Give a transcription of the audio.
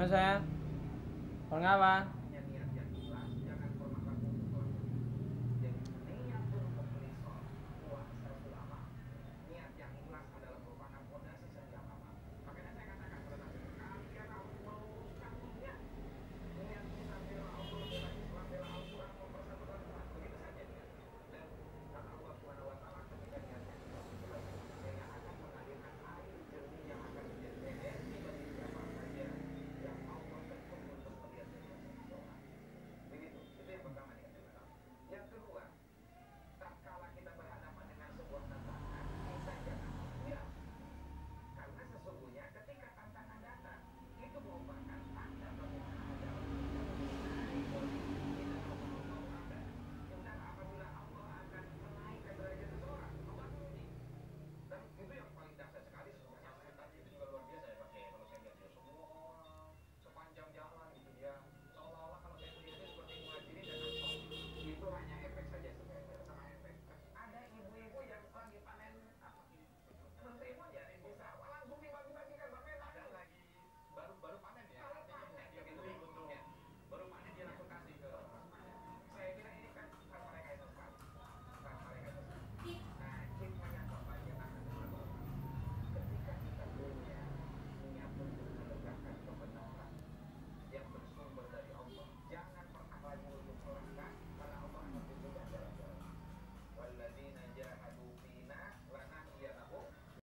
Mas saya? Kalau?